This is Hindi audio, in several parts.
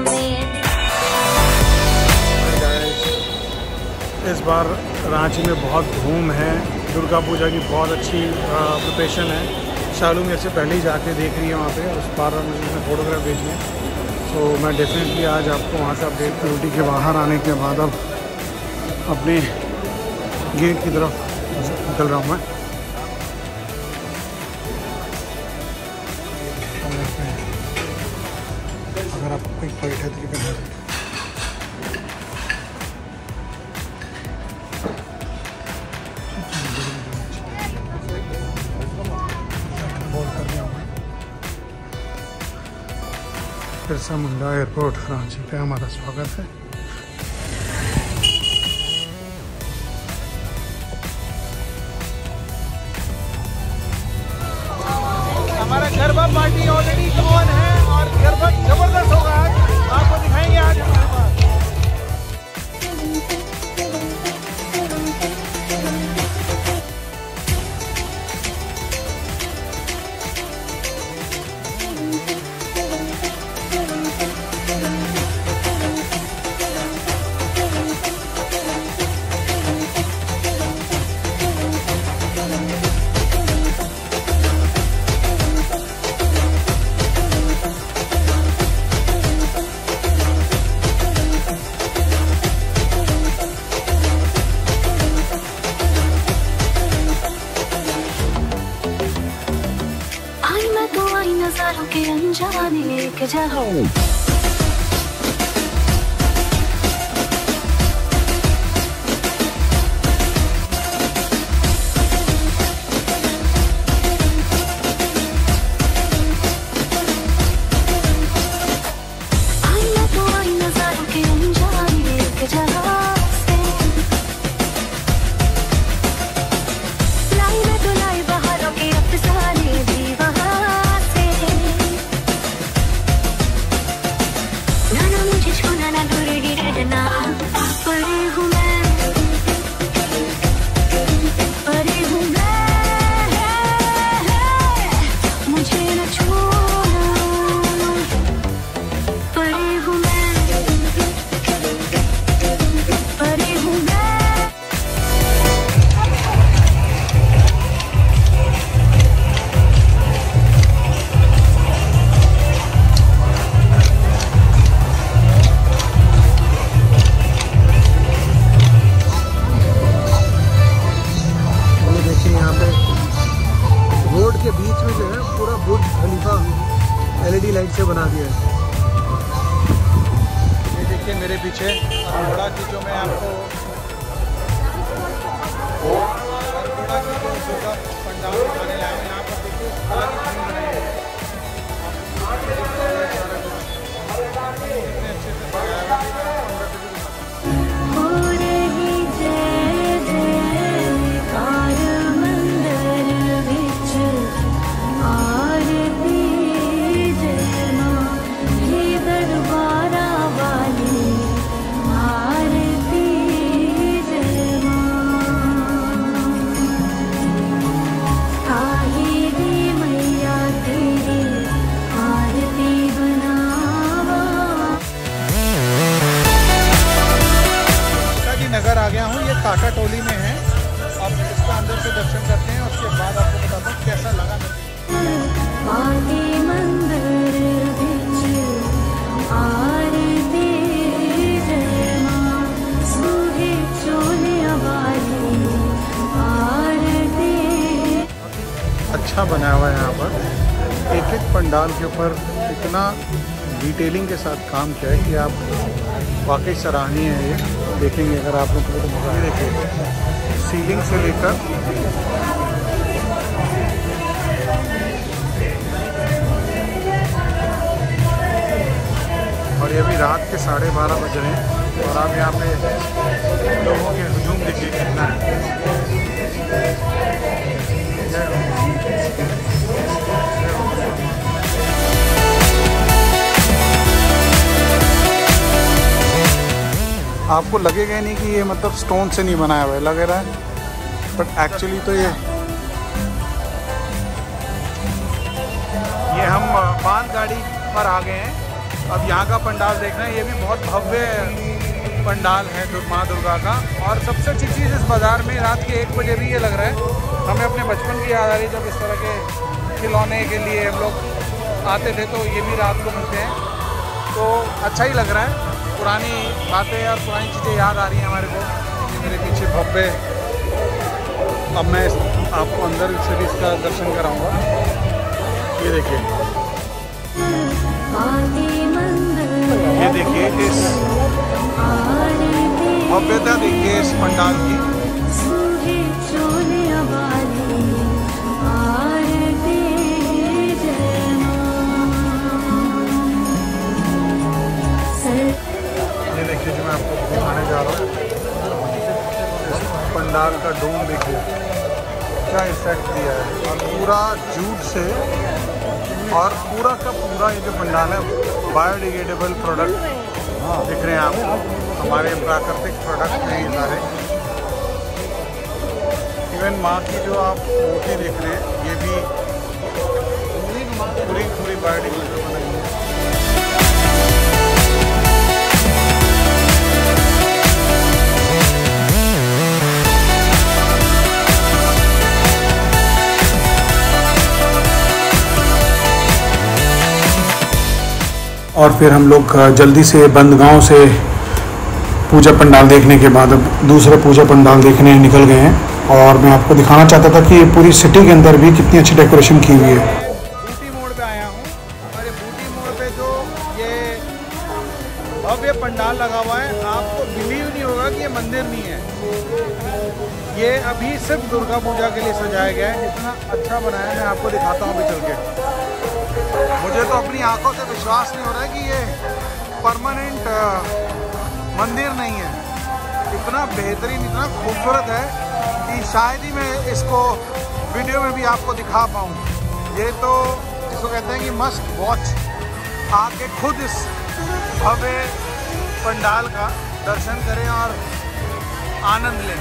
में। इस बार रांची में बहुत धूम है दुर्गा पूजा की बहुत अच्छी प्रिपरेशन है। शालू मेरे से पहले ही जाके देख रही है वहाँ पे उस बार मुझे फोटोग्राफ भेजी है तो मैं डेफिनेटली आज आपको वहाँ से अपडेट करूँगी के बाहर आने के बाद अब अपने गेट की तरफ़ निकल रहा हूँ मैं। कोई है तकरीबन मुंडा एयरपोर्ट रांची पे हमारा स्वागत है। go! मुझे न छूना अल्मोड़ा की जो मैं आपको एक के ऊपर इतना डिटेलिंग के साथ काम किया है कि आप वाकई सराहनीय है ये। देखेंगे, अगर आप लोग को तो देखिए सीलिंग से लेकर और ये अभी रात के साढ़े बारह बज रहे हैं और आप यहाँ पे लोगों के हजूम देखिए कितना है। आपको लगेगा नहीं कि ये मतलब स्टोन से नहीं बनाया हुआ है, लग रहा है। बट एक्चुअली तो ये ये हम बाँध गाड़ी पर आ गए हैं। अब यहाँ का पंडाल देखना ये भी बहुत भव्य पंडाल है माँ दुर्गा का। और सबसे अच्छी चीज़ इस बाज़ार में रात के एक बजे भी ये लग रहा है। हमें अपने बचपन की याद आ रही जब इस तरह के खिलौने के लिए हम लोग आते थे तो ये भी रात को मिलते हैं। तो अच्छा ही लग रहा है। पुरानी बातें और पुरानी चीज़ें याद आ रही हैं हमारे को। मेरे पीछे भव्य। अब मैं आपको अंदर से भी इसका दर्शन कराऊँगा। ये देखिए। ये देखिए इस भव्यता देखिए इस पंडाल की। ये जो मैं आपको दिखाने जा रहा हूँ। पंडाल का डोम देखिए। क्या इफ़ेक्ट दिया है। और पूरा जूट से और पूरा का पूरा ये जो पंडाल है बायोडिग्रेडेबल प्रोडक्ट दिख रहे हैं आप। हमारे प्राकृतिक प्रोडक्ट हैं ये सारे। इवन माँ की जो आप मूर्ति देख रहे हैं, ये भी पूरी पूरी बायोडिग्रेडेबल और फिर हम लोग जल्दी से बंदगांव से पूजा पंडाल देखने के बाद अब दूसरे पूजा पंडाल देखने निकल गए हैं। और मैं आपको दिखाना चाहता था कि पूरी सिटी के अंदर भी कितनी अच्छी डेकोरेशन की हुई है। और ये पंडाल लगा हुआ है, आपको बिलीव नहीं होगा कि ये मंदिर नहीं है। ये अभी सिर्फ़ दुर्गा पूजा के लिए सजाया गया है। इतना अच्छा बनाया मैं आपको दिखाता हूँ अभी चल के। मुझे तो अपनी आँखों से विश्वास नहीं हो रहा है कि ये परमानेंट मंदिर नहीं है। इतना बेहतरीन, इतना खूबसूरत है कि शायद ही मैं इसको वीडियो में भी आपको दिखा पाऊँ। ये तो इसको कहते हैं कि मस्ट वॉच आके खुद इस भव्य पंडाल का दर्शन करें और आनंद लें।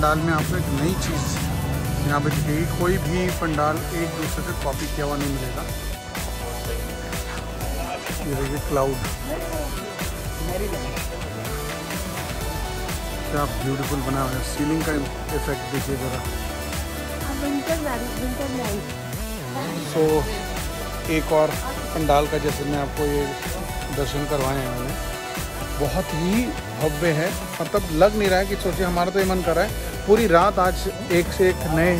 पंडाल में आपको एक नई चीज़, यहाँ पे दिखेगी कोई भी पंडाल एक दूसरे से कॉपी किया हुआ नहीं मिलेगा। ये क्लाउड क्या ब्यूटीफुल बना हुआ है। सीलिंग का इफ़ेक्ट देखिए ज़रा। सो एक और पंडाल का जैसे मैं आपको ये दर्शन करवाए हैं। बहुत ही भव्य है। मतलब लग नहीं रहा है कि सोचिए, हमारा तो ये मन कर रहा है पूरी रात आज एक से एक नए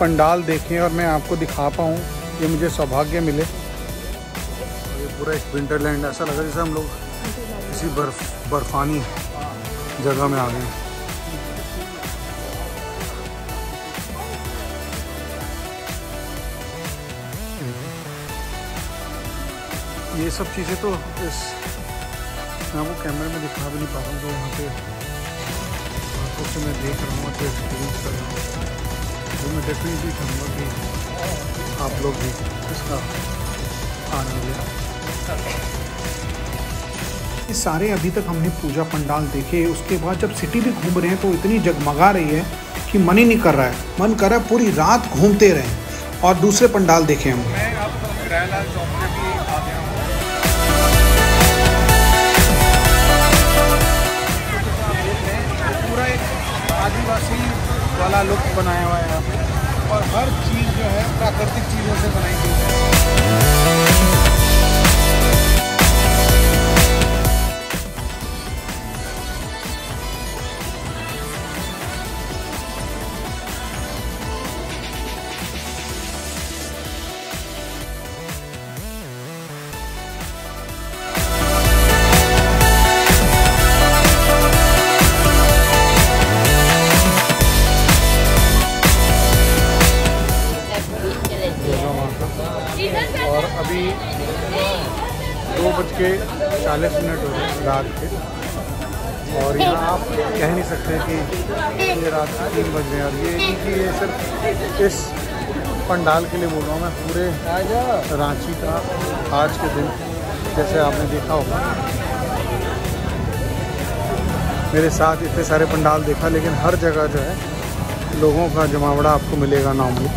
पंडाल देखें और मैं आपको दिखा पाऊँ, ये मुझे सौभाग्य मिले। ये पूरा एक विंटरलैंड ऐसा लगा जैसे हम लोग किसी बर्फ़, बर्फानी जगह में आ गए ये सब चीज़ें तो इस, मैं आपको कैमरे में दिखा भी नहीं पा रहा हूँ तो यहाँ पे आँखों से मैं देख रहा हूँ तो एक्सपीरियंस कर रहा हूँ। तो मैं डेफिनेटली चाहूँगा कि आप लोग भी इसका आनंद लें। ये सारे अभी तक हमने पूजा पंडाल देखे, उसके बाद जब सिटी भी घूम रहे हैं तो इतनी जगमगा रही है कि मन ही नहीं कर रहा है। मन कर रहा है पूरी रात घूमते रहें और दूसरे पंडाल देखे हम। बनाया हुआ है यहाँ पे। और हर चीज़ जो है प्राकृतिक चीज़ों से बनाई गई के चालीस मिनट हो गए रात के। और यहाँ आप कह नहीं सकते कि ये रात के तीन बज हैं और ये क्योंकि ये सिर्फ़ इस पंडाल के लिए बोल रहा हूँ मैं, पूरे रांची का आज के दिन, जैसे आपने देखा होगा। मेरे साथ इतने सारे पंडाल देखा, लेकिन हर जगह जो है लोगों का जमावड़ा आपको मिलेगा नॉर्मली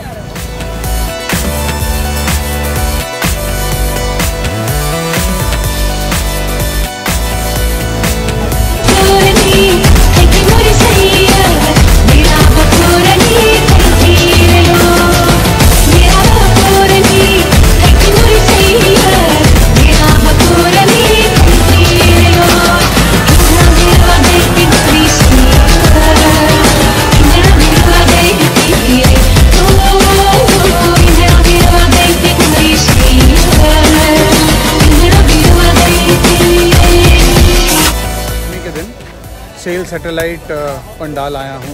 सैटेलाइट पंडाल आया हूँ।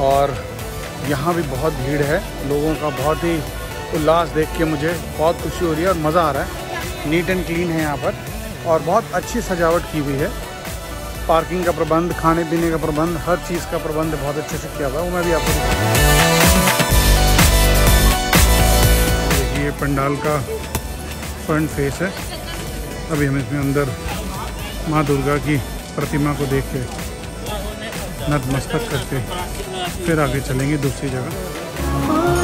और यहाँ भी बहुत भीड़ है। लोगों का बहुत ही उल्लास देख के मुझे बहुत खुशी हो रही है और मज़ा आ रहा है। नीट एंड क्लीन है यहाँ पर। और बहुत अच्छी सजावट की हुई है। पार्किंग का प्रबंध खाने पीने का प्रबंध, हर चीज़ का प्रबंध बहुत अच्छे से किया हुआ है। वो मैं भी आपको देखिए, ये पंडाल का फ्रंट फेस है। अभी हम इसमें अंदर माँ दुर्गा की प्रतिमा को देख के नतमस्तक करके फिर आगे चलेंगे दूसरी जगह।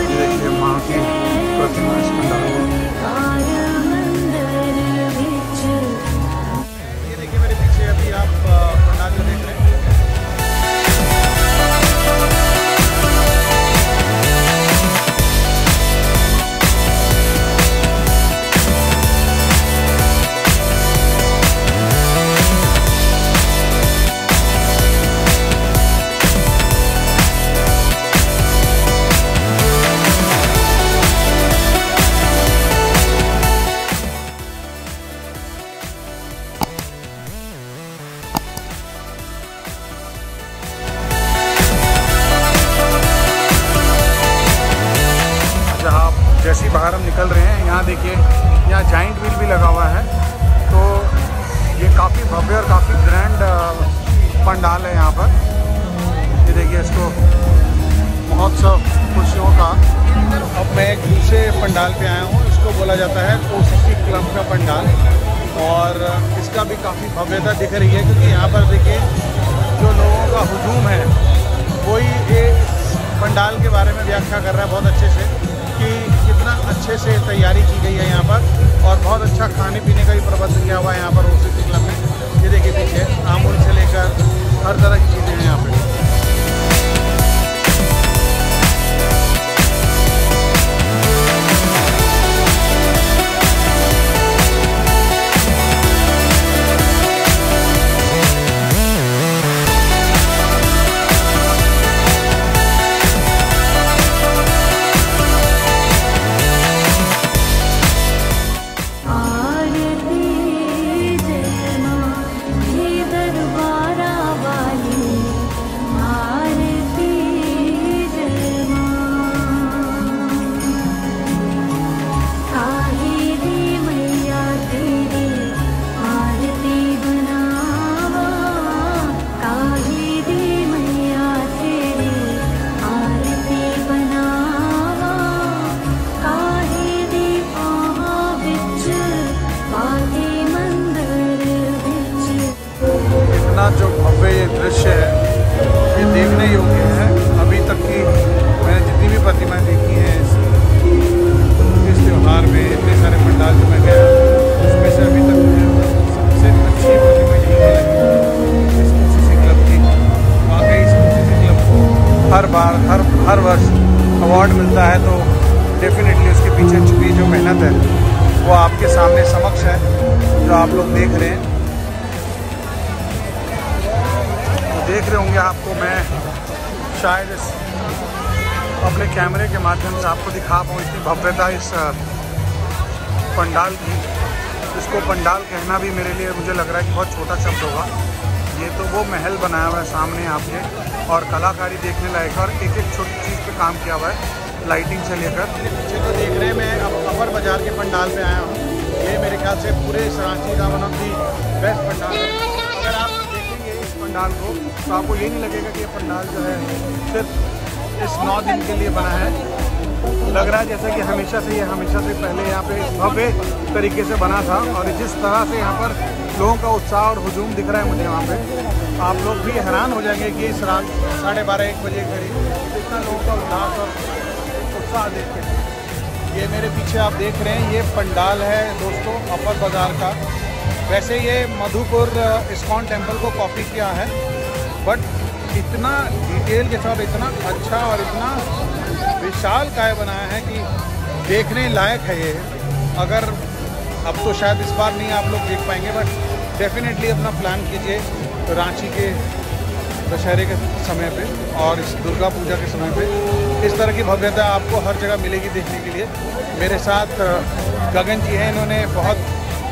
देखिए माँ की प्रतिमा ही बाहर हम निकल रहे हैं। यहाँ देखिए, यहाँ जाइंट व्हील भी लगा हुआ है। तो ये काफ़ी भव्य और काफ़ी ग्रैंड पंडाल है यहाँ पर। ये देखिए इसको महोत्सव खुशियों का। अब मैं एक दूसरे पंडाल पे आया हूँ। इसको बोला जाता है कोसिकी क्लब का पंडाल। और इसका भी काफ़ी भव्यता दिख रही है, क्योंकि यहाँ पर देखिए, जो लोगों का हजूम है, वही ये पंडाल के बारे में व्याख्या कर रहा है बहुत अच्छे से। कितना अच्छे से तैयारी की गई है यहाँ पर और बहुत अच्छा खाने पीने का भी प्रबंध किया हुआ है यहाँ पर ओसिटी क्लब में ये देखिए पीछे आमूल से लेकर हर तरह की चीज़ें हैं यहाँ पे। शायद इस अपने कैमरे के माध्यम से आपको दिखा पाऊँ इतनी भव्यता इस पंडाल की। इसको पंडाल कहना भी मेरे लिए, मुझे लग रहा है कि बहुत छोटा शब्द होगा। ये तो वो महल बनाया हुआ है सामने आपके, और कलाकारी देखने लायक और एक एक छोटी चीज़ पे काम किया हुआ है लाइटिंग से लेकर। पीछे तो देख रहे हैं, मैं अब अपर बाज़ार के पंडाल पे आया हूँ। ये मेरे ख्याल से पूरे रांची का one of the best pandal है। अगर आप पंडाल को। तो आपको ये नहीं लगेगा कि ये पंडाल जो है सिर्फ़ इस नौ दिन के लिए बना है। लग रहा है जैसा कि हमेशा से ये हमेशा से पहले यहाँ पे भव्य तरीके से बना था और जिस तरह से यहाँ पर लोगों का उत्साह और हजूम दिख रहा है मुझे वहाँ पे, आप लोग भी हैरान हो जाएँगे कि इस रात साढ़े बारह, एक बजे करीब इतना लोगों का उल्लास और उत्साह देखते हैं ये मेरे पीछे आप देख रहे हैं, ये पंडाल है दोस्तों, अपर बाज़ार का। वैसे ये मधुपुर इस्कॉन टेंपल को कॉपी किया है बट इतना डिटेल के साथ इतना अच्छा और इतना विशाल काय बनाया है कि देखने लायक है ये। अगर, अब तो शायद इस बार नहीं आप लोग देख पाएँगे बट डेफिनेटली अपना प्लान कीजिए रांची के दशहरे के समय पे और इस दुर्गा पूजा के समय पे। इस तरह की भव्यता आपको हर जगह मिलेगी देखने के लिए। मेरे साथ गगन जी हैं, इन्होंने बहुत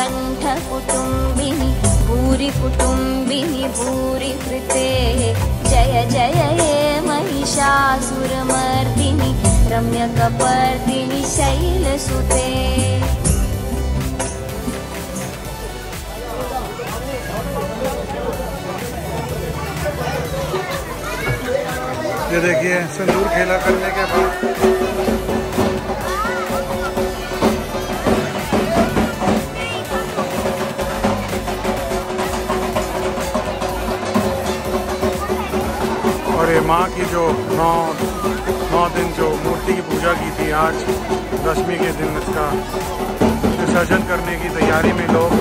शितिकण्ठकुटुम्बिनि भूरि कुटुम्बिनि भूरि कृते जय जय हे महिषासुरमर्दिनि रम्यकपर्दिनि शैलसुते ये देखिए, सिंदूर खेला करने के बाद माँ की जो नौ नौ दिन जो मूर्ति की पूजा की थी आज दसवीं के दिन इसका विसर्जन करने की तैयारी में लोग।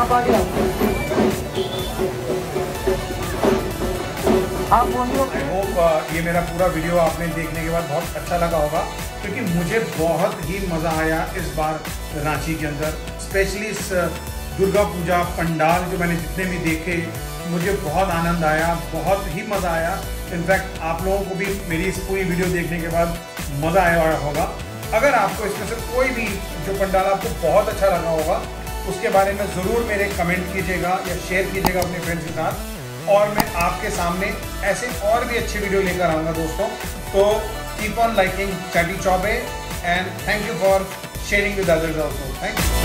आप आ गया आई होप uh, ये मेरा पूरा वीडियो आपने देखने के बाद बहुत अच्छा लगा होगा क्योंकि मुझे बहुत ही मज़ा आया इस बार रांची के अंदर स्पेशली इस दुर्गा पूजा, पंडाल जो मैंने जितने भी देखे, मुझे बहुत आनंद आया, बहुत ही मज़ा आया। इनफैक्ट आप लोगों को भी मेरी इस पूरी वीडियो देखने के बाद मज़ा आया होगा। अगर आपको इसमें से कोई भी जो पंडाल आपको बहुत अच्छा लगा होगा, उसके बारे में ज़रूर मेरे कमेंट कीजिएगा या शेयर कीजिएगा अपने फ्रेंड्स के साथ। और मैं आपके सामने ऐसे और भी अच्छे वीडियो लेकर आऊँगा दोस्तों। तो keep on liking Chatty Chaubey and thank you for sharing with others also thank you